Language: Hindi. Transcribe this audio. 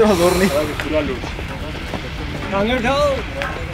इतना ज़ोर नहीं उठाओ